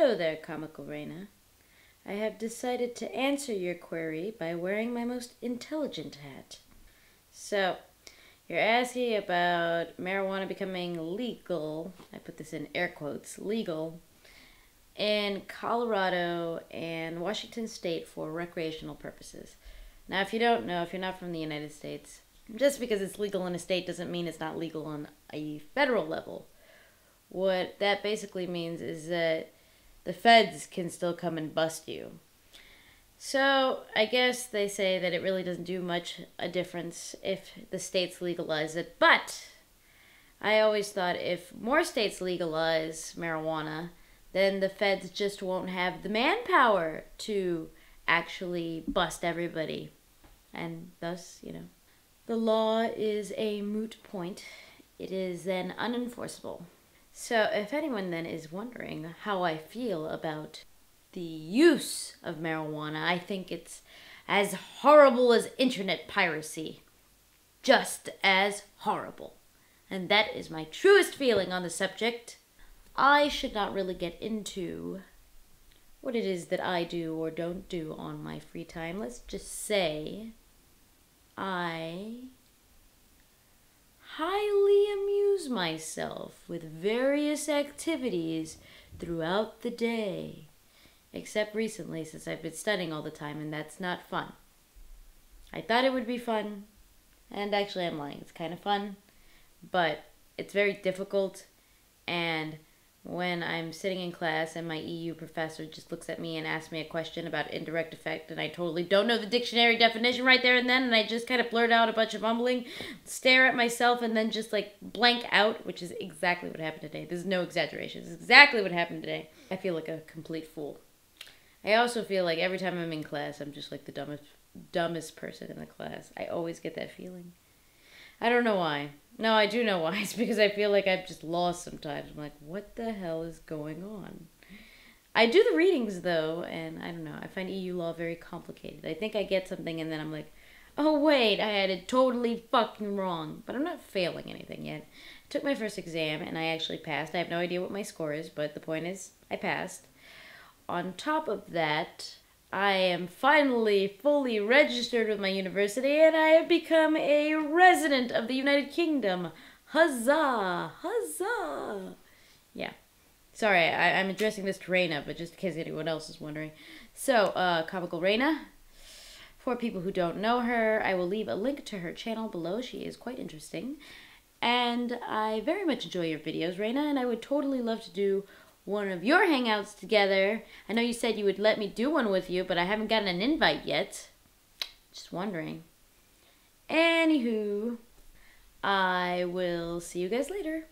Hello there, Comical Reina. I have decided to answer your query by wearing my most intelligent hat. So, you're asking about marijuana becoming legal, I put this in air quotes, legal, in Colorado and Washington State for recreational purposes. Now, if you don't know, if you're not from the United States, just because it's legal in a state doesn't mean it's not legal on a federal level. What that basically means is that the feds can still come and bust you. So I guess they say that it really doesn't do much a difference if the states legalize it, but I always thought if more states legalize marijuana, then the feds just won't have the manpower to actually bust everybody. And thus, you know, the law is a moot point. It is then unenforceable. So, if anyone then is wondering how I feel about the use of marijuana, I think it's as horrible as internet piracy. Just as horrible. And that is my truest feeling on the subject. I should not really get into what it is that I do or don't do on my free time. Let's just say I amuse myself with various activities throughout the day. Except recently, since I've been studying all the time, and that's not fun. I thought it would be fun, and actually, I'm lying. It's kind of fun, but it's very difficult, and when I'm sitting in class and my EU professor just looks at me and asks me a question about indirect effect, and I totally don't know the dictionary definition right there and then, and I just kind of blurt out a bunch of mumbling, stare at myself, and then just like blank out, which is exactly what happened today. This is no exaggeration. Is exactly what happened today. I feel like a complete fool. I also feel like every time I'm in class, I'm just like the dumbest, dumbest person in the class. I always get that feeling. I don't know why. No, I do know why. It's because I feel like I've just lost sometimes. I'm like, what the hell is going on? I do the readings though, and I don't know. I find EU law very complicated. I think I get something and then I'm like, oh wait, I had it totally fucking wrong. But I'm not failing anything yet. I took my first exam and I actually passed. I have no idea what my score is, but the point is, I passed. On top of that, I am finally fully registered with my university and I have become a resident of the United Kingdom. Huzzah! Huzzah! Yeah. Sorry, I, am addressing this to Reina, but just in case anyone else is wondering. So, uh, Comical Reina. For people who don't know her, I will leave a link to her channel below. She is quite interesting. And I very much enjoy your videos, Reina, and I would totally love to do one of your hangouts together. I know you said you would let me do one with you, but I haven't gotten an invite yet. Just wondering. Anywho, I will see you guys later.